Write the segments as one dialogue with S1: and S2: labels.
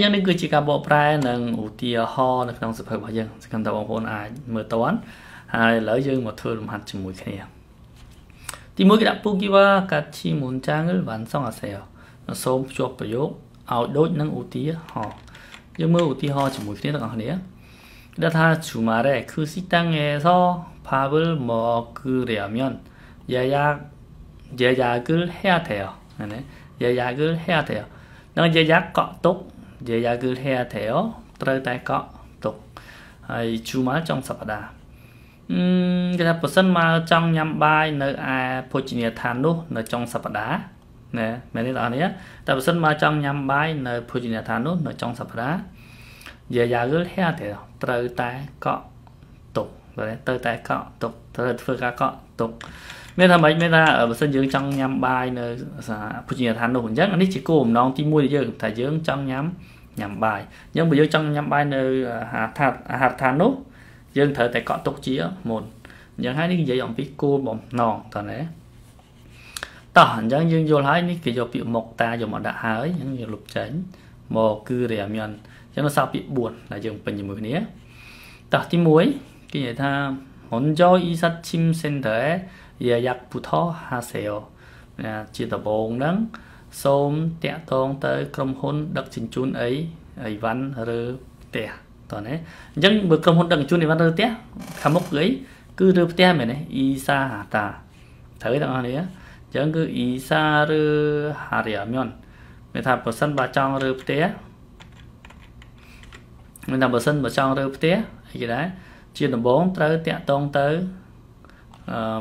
S1: យ៉ាងនេះគឺជាការបកប្រែនិងឧទាហរណ៍នៅក្នុងសៀវភៅរបស់យើងសង្ឃឹមថាបងប្អូនអាចមើលតាន់ហើយឥឡូវយើងមកធ្វើលំហាត់ជាមួយគ្នាទីមួយគេដាក់ពូគីវ៉ាកាឈីមុនចាងលវ៉ាន់សងអាសែលសូមភ្ជាប់ប្រយោគឲ្យដូចនឹងឧទាហរណ៍យើងមើលឧទាហរណ៍ជាមួយគ្នាទាំងអស់គ្នាគេដាក់ថាឈូម៉ារ៉េគឺស៊ីតាំងអេសផាវលមកគឺរាមយ៉នយ៉ាយ៉ាយ៉ាយ៉ាគឺហែថែណាយ៉ាយ៉ាគឺហែថែនឹងយ៉ាយ៉ាកក់ទុក និយាយឲ្យគឺ hair tail ត្រូវតែកក់ទុកហើយជូមកចុងសប្តាហ៍អឺគេថាបើសិនមកចង់ញ៉ាំបាយនៅឯភោជនីយដ្ឋាននោះ នៅចុងសប្តាហ៍ណាមែនទេបងប្អូនតែបើសិនមកចង់ញ៉ាំបាយនៅភោជនីយដ្ឋាននោះនៅចុងសប្តាហ៍យាយាល hair tail ត្រូវតែកក់ទុកបាទត្រូវតែកក់ទុកត្រូវធ្វើការកក់ទុកមានថាម៉េចមានថាបើសិនយើងចង់ញ៉ាំបាយនៅភោជនីយដ្ឋាននោះអញ្ចឹងអានេះជាគោលបំណងទី1ដែលយើងថាយើងចង់ញ៉ាំ ញ៉ាំបាយអញ្ចឹងបើយើងចង់ញ៉ាំបាយនៅអាហារអាហារដ្ឋាននោះយើងត្រូវតែកក់ទុកជាមុនអញ្ចឹងហើយនេះនិយាយអំពីគោលបំណងតើណាតោះអញ្ចឹងយើងយល់ហើយនេះគេយកពាក្យមកតាយកមកដាក់ហើយអញ្ចឹងយើងលុបចេញមកគឺរាមញ្ញអញ្ចឹងនៅសល់ពាក្យ4ដែលយើងពេញជាមួយគ្នាតោះទី1គេនិយាយថាហ៊ុនចោអ៊ីសាត់ឈីមសិនតើយ៉ាយ៉ាក់ពូថោហាសេអូជាដបងហ្នឹង សូមតាក់ទងទៅ ក្រុមហ៊ុន ដឹកជញ្ជូនអីអីវ៉ាន់ឬផ្ទះតោះណាអញ្ចឹងបើក្រុមហ៊ុនដឹកជញ្ជូនអីវ៉ាន់ឬផ្ទះខាងមុខគឺអីគឺឬផ្ទះមែនទេអ៊ីសាហាតាត្រូវទេបងប្អូនអញ្ចឹងគឺអ៊ីសាឬហារីអាមៀនមានថាបើសិនបើចង់រើផ្ទះមានថាបើសិនបើចង់រើផ្ទះអីគេដែរជាដំបូងត្រូវតាក់ទងទៅ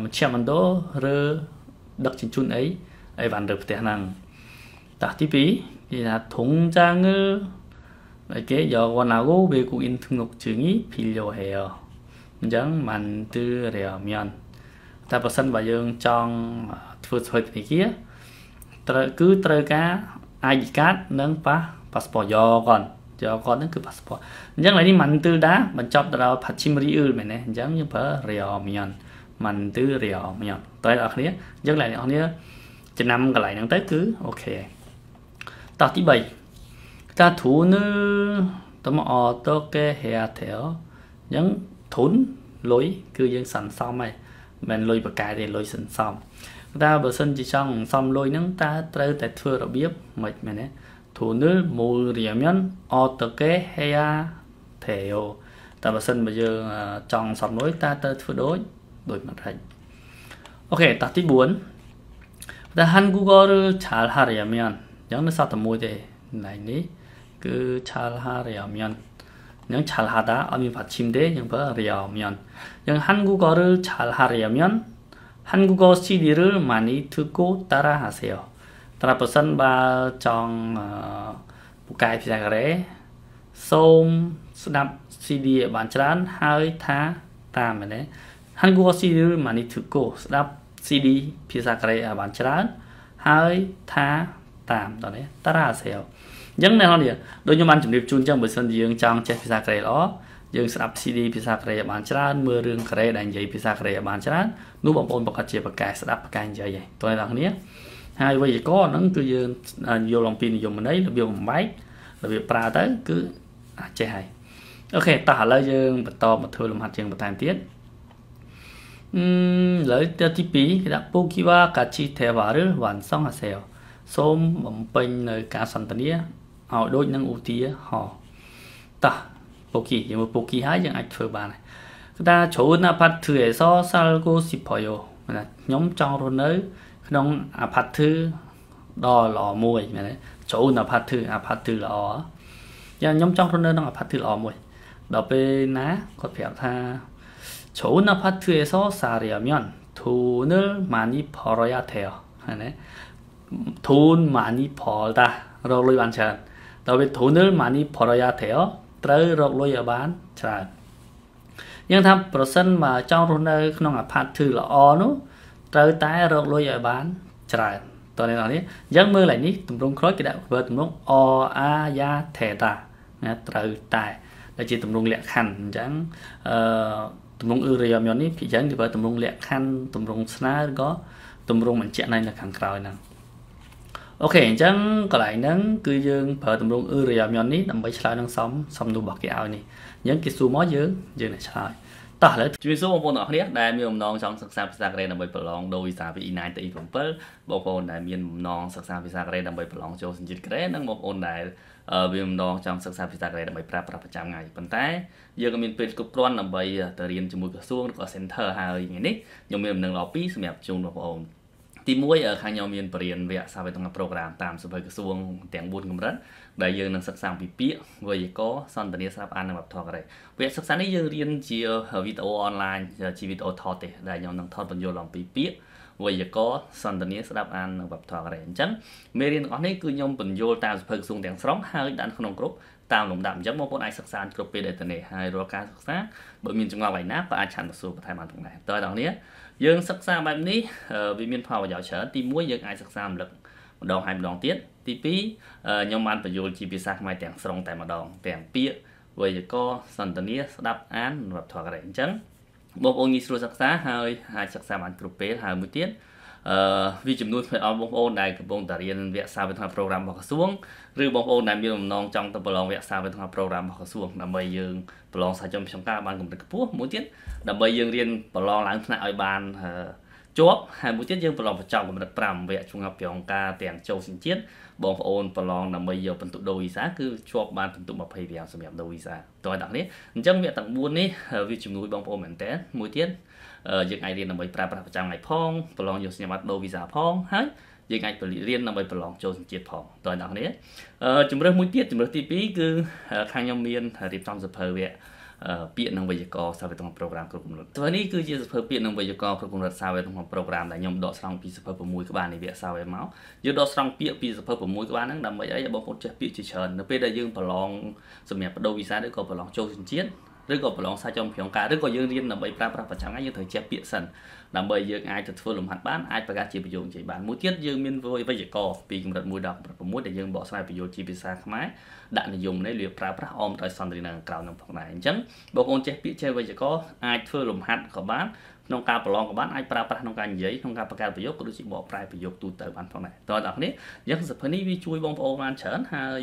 S1: មជ្ឈមណ្ឌលឬដឹកជញ្ជូនអីអីវ៉ាន់រើផ្ទះហ្នឹង 딱디비 이나 동장을 이렇게 여건하고 외국인 등록증이 필요해 요. 문장 만들려면តែបើសិនបើយើងចង់ធ្វើសភុធនាគារត្រូវគឺត្រូវការ ID card និង pass passport យកគាត់យកគាត់ហ្នឹងគឺ passport អញ្ចឹងឡើយនេះមិនទិលដាបញ្ចប់ទៅដល់ Phachim Riel មែនទេអញ្ចឹងយើងប្រើ Riel មានមិនទិល Riel មានតើអ្នកនរគ្នាអញ្ចឹងឡើយអ្នកនរគ្នាចំណាំកន្លែងហ្នឹងទៅគឺអូខេ តោះទី3តាធូនតំអតកេហេថេអញ្ចឹងធុនលុយគឺយើងសន្សំហើយមិនលុយបកាយទេលុយសន្សំតែបើសិនជាចង់សំលុយហ្នឹងតើត្រូវតែធ្វើរបៀបមិនមែនទេធូនលមូលរៀមញអតកេហេថេអតែបើសិនបើយើងចង់សំលុយតើត្រូវធ្វើដូចដូចមិនហិចអូខេតោះទី4តែ Han Google ឆាលហារៀមញ អញ្ចឹងនៅសត1ទេកន្លែងនេះគឺឆាលហារីអមយនអញ្ចឹងឆាលហាតាអត់មានវត្តឈីមទេអញ្ចឹងបើរីអមយនអញ្ចឹងហាន់គូកលឆាលហារីអមយនហាន់គូកលស៊ីឌីរម៉ានីធូកូតារាហាសេអូត្រាប់ប្រសិនបើចង់ពូកែភាសាកូរ៉េសូមស្ដាប់ CD ឲ្យបានច្រើនហើយថាតាមមែនទេហាន់គូស៊ីឌីម៉ានីធូកូស្ដាប់ CD ភាសាកូរ៉េឲ្យបានច្រើនហើយថា តាមតោះនេះតារាស្រាវអញ្ចឹងអ្នកនរនេះដូចខ្ញុំបានជម្រាបជូនអញ្ចឹងបើសិនជាយើងចង់ចេះភាសាកូរ៉េល្អយើងស្ដាប់ CD ភាសាកូរ៉េបានច្រើនមើលរឿងកូរ៉េដែលនិយាយភាសាកូរ៉េបានច្រើននោះបងប្អូនប្រកាសជាប្រកែស្ដាប់ប្រកែនិយាយហើយតើអ្នកនរនេះហើយវេយ្យាករណ៍ហ្នឹងគឺយើងយល់អំពីនិយមន័យរបៀបបំបែករបៀបប្រើទៅគឺអាចចេះហើយអូខេតោះឥឡូវយើងបន្តមកធ្វើលំហាត់យើងបន្ថែមទៀតអឺឥឡូវទី2គេដាក់ពូគីវ៉ាកាជីទេវ៉ារឺវ៉ាន់សងអាសេល សូមបំពេញនៅការសន្ទនាឲ្យដូចនឹងឧទាហរណ៍តោះពូគីជាមួយពូគីហើយយើងអាចធ្វើបានគឺថាចូលណាផាត់ធឺអេសសាល់គូស៊ីផយោខ្ញុំចង់រស់នៅ ក្នុងអាផាត់ធឺដ៏ល្អមួយមែនទេចូលអាផាត់ធឺអាផាត់ធឺល្អយ៉ាងខ្ញុំចង់រស់នៅក្នុងអាផាត់ធឺល្អមួយដល់ពេលណាគាត់ប្រាប់ថាចូលអាផាត់ធឺអេសសារីយ៉ាមៀនទូនលម៉ានីផរយ៉ាថេហ្នឹង 돈 많이 벌다. 럭로이 반찬. 다음에 돈을 많이 벌어야 돼요. ត្រូវរកលុយឲ្យបានច្រើនយើងថាប្រសិនមកចង់រស់នៅក្នុងអាផាតធឺល្អនោះត្រូវតែរកលុយឲ្យបានច្រើនតើអ្នកនរនេះអញ្ចឹងមើលឡើងនេះទម្រង់ក្រោយគេដាក់ verb ទម្រង់អអាយ៉ាថេតាណាត្រូវតែដែលជាទម្រង់លក្ខខណ្ឌអញ្ចឹងអឺទម្រង់អ៊ឺរេយ៉ាមីននេះភាគច្រើនគេប្រើទម្រង់លក្ខខណ្ឌទម្រង់ស្នើឬក៏ទម្រង់បញ្ជាក់ណៃនៅខាងក្រោយហ្នឹង អូខេអញ្ចឹងកន្លែងហ្នឹងគឺយើងប្រើទម្រង់អ៊ឺរយ៉ាមយ៉ននេះដើម្បីឆ្លើយនឹងសំសំណួររបស់គេឲ្យនេះអញ្ចឹងគេសួរមកយើងយើងនឹងឆ្លើយតោះឥឡូវជំរាបសួរបងប្អូនទាំងអស់គ្នាដែលមានបំណងចង់សិក្សាភាសាកូរ៉េដើម្បីប្រឡងដូរវីសាពី E9 ទៅ E7 បងប្អូនដែលមានបំណងសិក្សាភាសាកូរ៉េដើម្បីប្រឡងចូលសញ្ជាតិកូរ៉េនិងបងប្អូនដែលវាម្ដងចង់សិក្សាភាសាកូរ៉េដើម្បីប្រើប្រាស់ប្រចាំថ្ងៃប៉ុន្តែយើងក៏មានពេលគ្រប់គ្រាន់ដើម្បីទៅរៀនជាមួយក្រសួងឬក៏ Center ហើយថ្ងៃនេះខ្ញុំមានដំណឹងល្អពីរសម្រាប់ជូនបងប្អូន ទី1ខាងខ្ញុំមានបរិញ្ញាវគ្គសាវេទងប្រូក្រាមតាមសភៅក្រសួងទាំង4កម្រិតដែលយើងនឹងសិក្សាពីពាក្យវេយ្យាករណ៍សន្ទនាស្រាប់អាននិងវប្បធម៌កូរ៉េវគ្គសិក្សានេះយើងរៀនជាវីដេអូអនឡាញជាវីដេអូថតទេដែលខ្ញុំនឹងថតបញ្យល់អំពីពាក្យវេយ្យាករណ៍សន្ទនាស្ដាប់អាននិងវប្បធម៌កូរ៉េអញ្ចឹងមេរៀនទាំងអស់នេះគឺខ្ញុំបញ្យល់តាមសភៅក្រសួងទាំងស្រុងហើយដាក់ក្នុងក្រុមតាមលំដាប់អញ្ចឹងបងប្អូនអាចសិក្សាគ្រប់ពេលដែលទៅនេះហើយរាល់ការសិក្សាបើមានចង្វាក់ឯណាក៏អាចឆាន់ទៅសួរបន្ថែមបានផងដែរតើបងប្អូន យើងសិក្សាបែបនេះវាមានផលប្រយោជន៍ច្រើនទី1យើងអាចសិក្សារំលឹកម្ដងហើយម្ដងទៀតទី2ខ្ញុំបានបញ្យល់ជាភាសាខ្មែរទាំងស្រុងតែម្ដងទាំងពាក្យវេយ្យាករណ៍សន្ទនាស្ដាប់អានវប្បធម៌កូរ៉េអញ្ចឹងបងប្អូនងាយស្រួលសិក្សាហើយអាចសិក្សាបានគ្រប់ពេលហើយមួយទៀត អឺវាជំនួយឲ្យបងប្អូនដែលកំពុងតែរៀនវគ្គសាវេទនាប្រូក្រាមរបស់ក្រសួងឬបងប្អូនដែលមានបំណងចង់ទៅប្រឡងវគ្គសាវេទនាប្រូក្រាមរបស់ក្រសួងដើម្បីយើងប្រឡងសាចំខ្ញុំការបានកម្រិតខ្ពស់មួយទៀតដើម្បីយើងរៀនប្រឡងឡើងថ្នាក់ឲ្យបានជាប់ហើយមួយទៀតយើងប្រឡងបញ្ចប់កម្រិត5វគ្គជំនាន់ប្រងការទាំងចូលសញ្ជាតិបងប្អូនប្រឡងដើម្បីយកពិន្ទុដូវីសាគឺជាប់បានពិន្ទុ25សម្រាប់ដូវីសាតើដល់នេះអញ្ចឹងវគ្គទាំង4នេះវាជំនួយបងប្អូនមែនតើមួយទៀត យើងអាចរៀនដើម្បីប្រើប្រាស់ប្រចាំថ្ងៃផងប្រឡងយកសញ្ញាបត្រដូវីសាផងហើយយើងអាចរៀនដើម្បីប្រឡងចូលសញ្ជាតិផងតើអ្នកនេះជំរើសមួយទៀតជំរើសទី2គឺខាងខ្ញុំមានរៀបចំសភៅវគ្គពាក្យនិងវេយ្យាករណ៍សាវេទងប្រូក្រាមគ្រប់កម្រិតសភៅនេះគឺជាសភៅពាក្យនិងវេយ្យាករណ៍គ្រប់កម្រិតសាវេទងប្រូក្រាមដែលខ្ញុំដកស្រង់ពីសភៅ6ក្បាលនៃវគ្គសាវេមកយើងដកស្រង់ពាក្យពីសភៅ6ក្បាលហ្នឹងដើម្បីឲ្យបងប្អូនចេះពាក្យជាច្រើននៅពេលដែលយើងប្រឡងសម្រាប់បដូរវីសាឬក៏ប្រឡងចូលសញ្ជាតិ ឬក៏ប្រឡងសាចំប្រងការឬក៏យើងរៀនដើម្បីប្រើប្រាស់ប្រចាំថ្ងៃយើងត្រូវចេះពាក្យសិនដើម្បីយើងអាចទៅធ្វើលំហាត់បានអាចប្រកាសជាប្រយោគនិយាយបានមួយទៀតយើងមានវេយ្យាករណ៍ពីកម្រិត1ដល់កម្រិត6ដែលយើងបកស្រាយប្រយោគជាភាសាខ្មែរដាក់និយមនេះលាប្រើប្រាស់អមដោយសន្ទនានៅក្រៅនឹងផងដែរអញ្ចឹងបងប្អូនចេះពាក្យចេះវេយ្យាករណ៍អាចធ្វើលំហាត់ក៏បាន ក្នុងការប្រឡងក៏បានអាចប្រើប្រាស់ក្នុងការនិយាយក្នុងការបង្កើតប្រយោគក៏ដូចជាបកប្រែប្រយោគទូទៅបានផងដែរតើអ្នកនេះយើងសភៅនេះវាជួយបងប្អូនបានច្រើនហើយ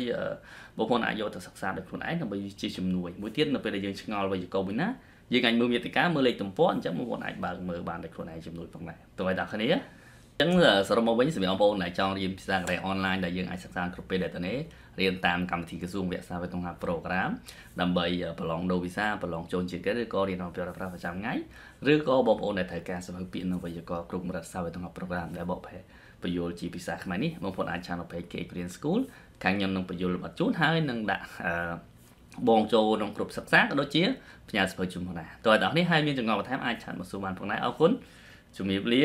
S1: បងប្អូនអាចយកទៅសិក្សាដោយខ្លួនឯងដើម្បីជាជំនួយមួយទៀតនៅពេលដែលយើងឆ្ងល់វេយ្យាករណ៍មួយណាយើងអាចមើលមេតិកាមើលលេខទំព័រអញ្ចឹងបងប្អូនអាចបើកមើលបានដោយខ្លួនឯងជំនួយផងដែរតើអ្នកគ្នា ចឹងសរុបមកវិញសម្រាប់បងប្អូនដែលចង់រៀនភាសាកូរ៉េអនឡាញដែលយើងអាចសិក្សាគ្រប់ពេលដែលទៅនេះរៀនតាមកម្មវិធីក្រសួងវិទ្យាសាស្ត្រវិទ្យាប្រូក្រាមដើម្បីប្រឡងដូវីសាប្រឡងចូលជាតិឬក៏រៀនអំពីប្រើប្រាស់ប្រចាំថ្ងៃឬក៏បងប្អូនដែលត្រូវការសភាពាក្យនិងវេយ្យាករណ៍គ្រប់កម្រិតសាស្ត្រវិទ្យាប្រូក្រាមដែលបកប្រែបញ្យលជាភាសាខ្មែរនេះបងប្អូនអាចឆាន page K Korean School ខាងខ្ញុំនឹងបញ្យលបတ်ជូនហើយនឹងដាក់បងចូលក្នុងគ្រប់សិក្សាក៏ដូចជាផ្ញើសភៅជូនផងដែរតើដល់នេះហើយមានចំណងបន្ថែមអាចឆានមកសួរបានផងដែរអរគុណជំរាបលា